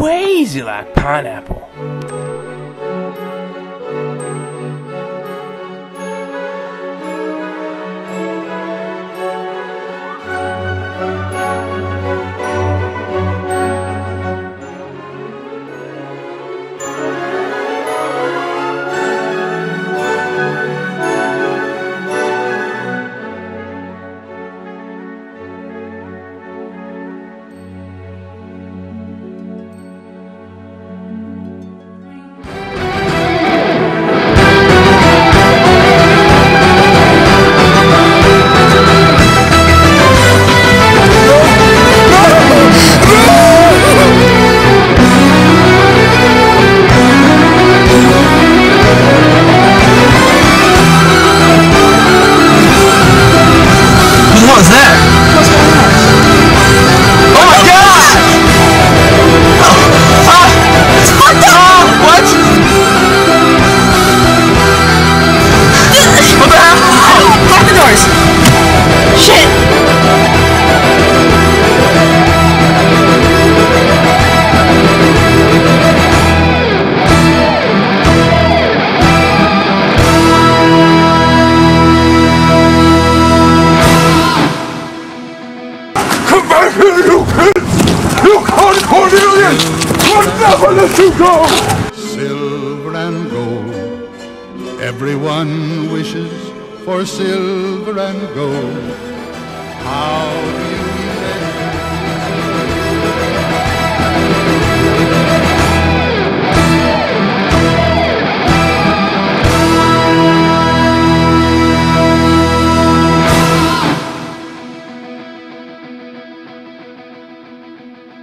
crazy like pineapple. You kids! Yukon Cornelius! We'll never let you go! silver and gold. Everyone wishes for silver and gold.